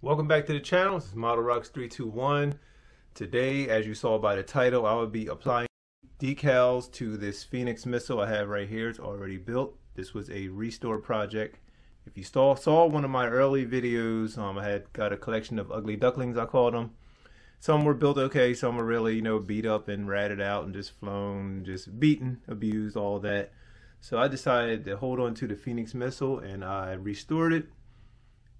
Welcome back to the channel. This is Model Rockets 321. Today, as you saw by the title, I will be applying decals to this Phoenix missile I have right here. It's already built. This was a restore project. If you saw, saw one of my early videos, um, I had got a collection of ugly ducklings, I called them. Some were built okay, some were really, you know, beat up and ratted out and just flown, just beaten, abused, all that. So I decided to hold on to the Phoenix missile and I restored it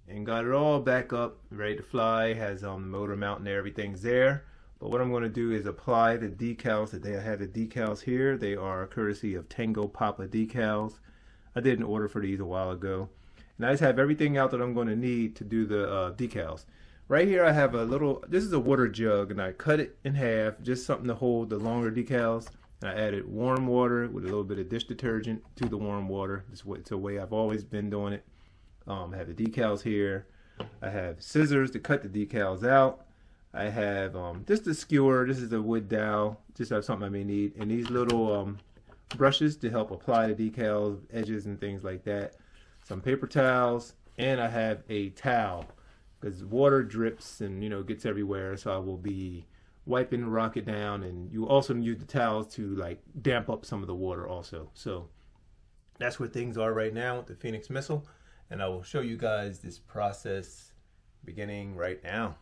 and got it all back up, ready to fly. Has um, the motor mount and everything's there. But what I'm going to do is apply the decals that they have the decals here. They are courtesy of Tango Papa decals. I did an order for these a while ago. And I just have everything out that I'm going to need to do the uh, decals. Right here I have a little, this is a water jug and I cut it in half, just something to hold the longer decals. And I added warm water with a little bit of dish detergent to the warm water. Is the way I've always been doing it. Um, I have the decals here. I have scissors to cut the decals out. I have um, just a skewer. This is a wood dowel. Just have something I may need. And these little um, brushes to help apply the decals, edges, and things like that. Some paper towels. And I have a towel because water drips and you know gets everywhere. So I will be wiping the rocket down. And you also use the towels to like damp up some of the water also. So that's where things are right now with the Phoenix missile and I will show you guys this process beginning right now.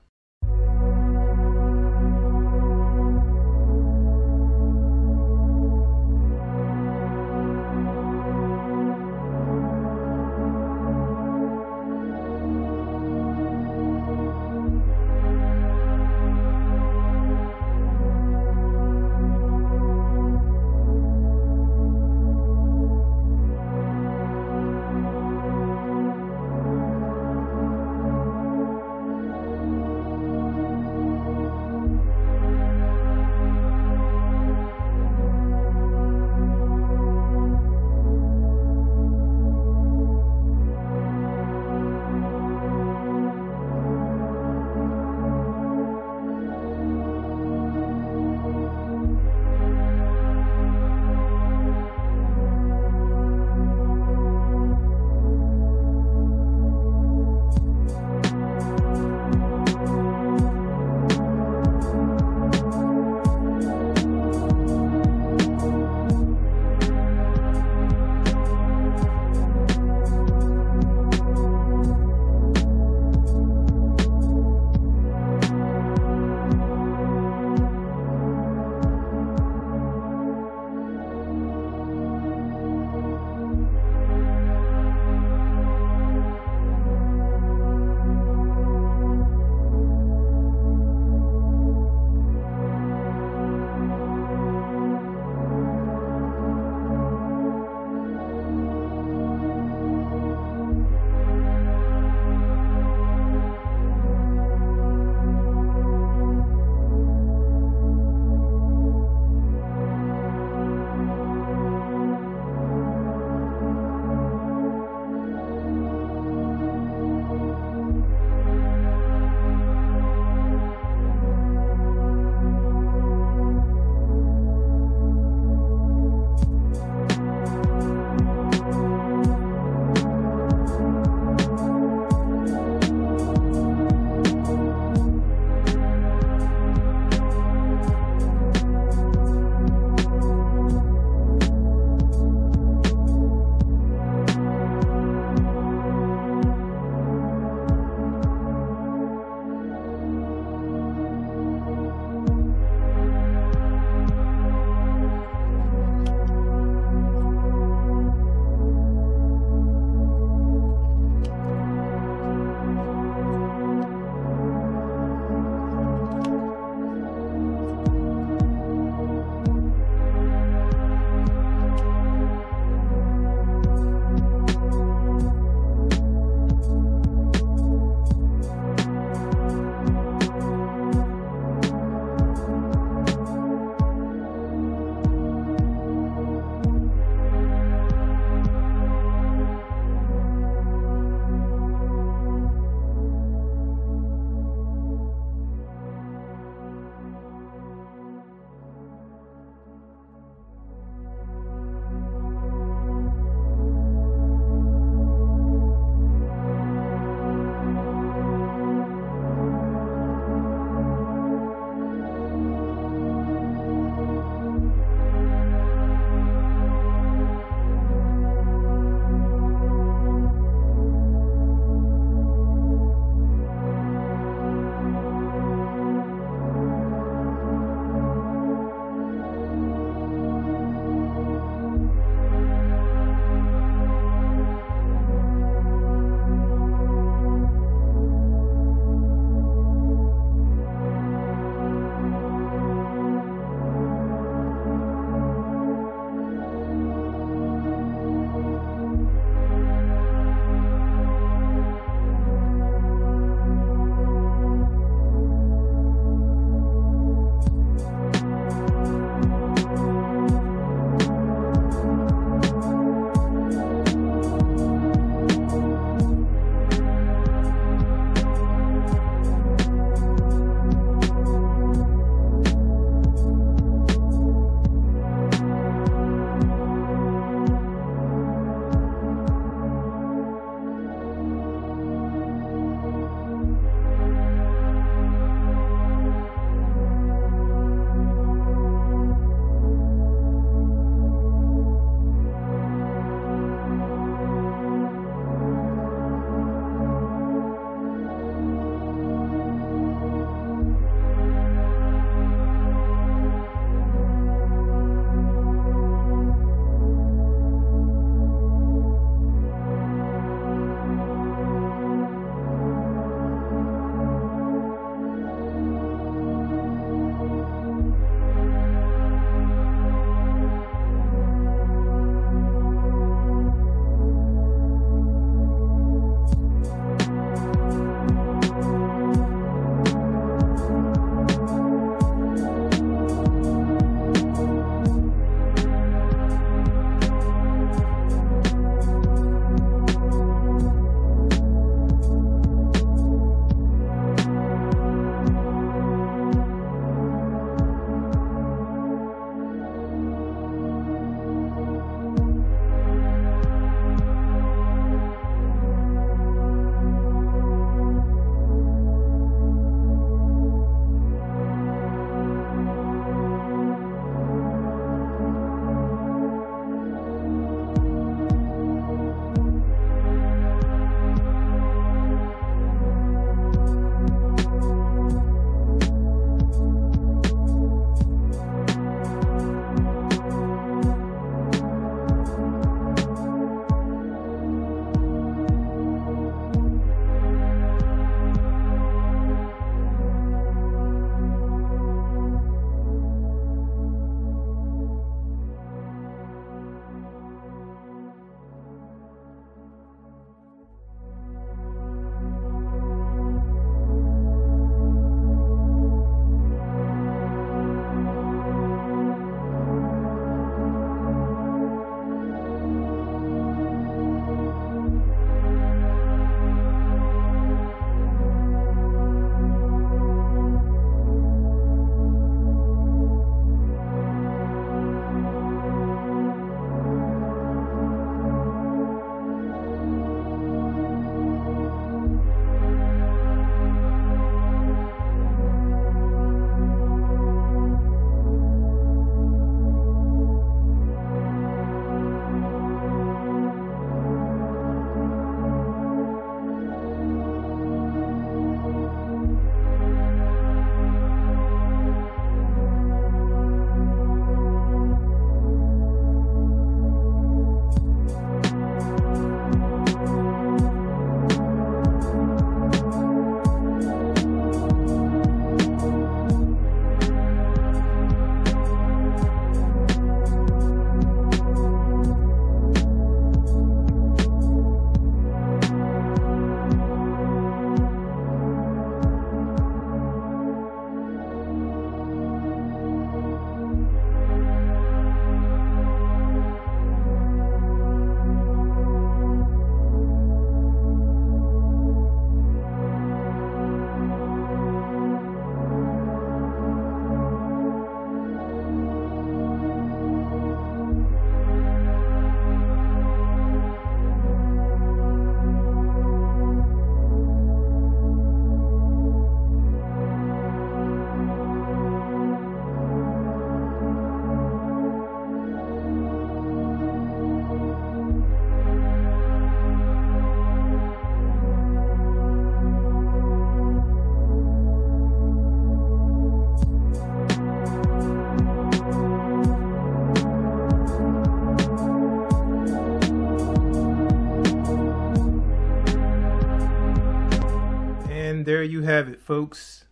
There you have it, folks.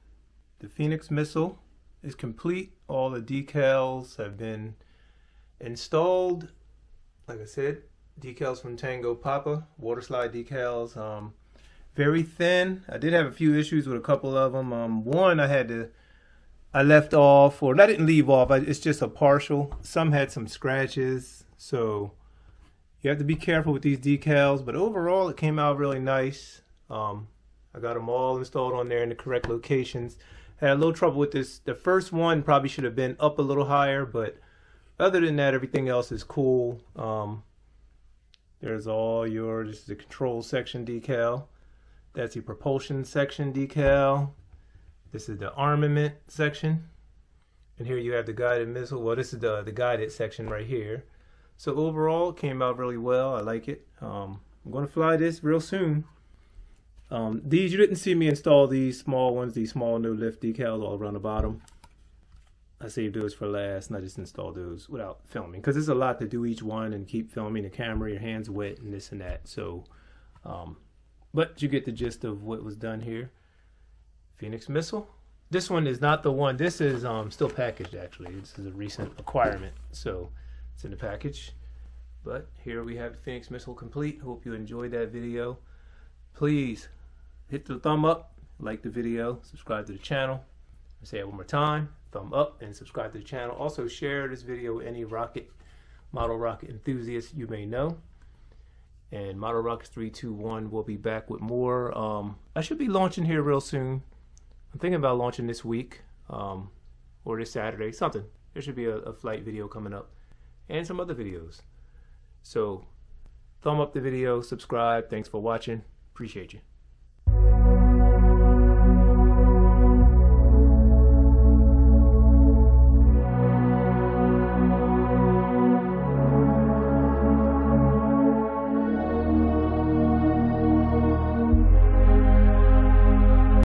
The Phoenix missile is complete. All the decals have been installed. Like I said, decals from Tango Papa, water slide decals. Um, very thin. I did have a few issues with a couple of them. Um, one I had to, I left off, or I didn't leave off. I, it's just a partial. Some had some scratches, so you have to be careful with these decals. But overall, it came out really nice. Um, I got them all installed on there in the correct locations. Had a little trouble with this. The first one probably should have been up a little higher, but other than that, everything else is cool. Um, there's all your, this is the control section decal. That's the propulsion section decal. This is the armament section. And here you have the guided missile. Well, this is the, the guided section right here. So overall, it came out really well. I like it. Um, I'm going to fly this real soon. Um, these, you didn't see me install these small ones, these small no lift decals all around the bottom. I saved those for last and I just installed those without filming because it's a lot to do each one and keep filming the camera, your hands wet and this and that. So, um, but you get the gist of what was done here. Phoenix missile. This one is not the one. This is um, still packaged actually. This is a recent acquirement. So it's in the package. But here we have the Phoenix missile complete. Hope you enjoyed that video. Please hit the thumb up, like the video, subscribe to the channel. I'll say it one more time, thumb up and subscribe to the channel. Also share this video with any rocket, model rocket enthusiasts you may know. And Model Rockets 321 will be back with more. Um, I should be launching here real soon. I'm thinking about launching this week um, or this Saturday, something. There should be a, a flight video coming up and some other videos. So thumb up the video, subscribe. Thanks for watching. Appreciate you.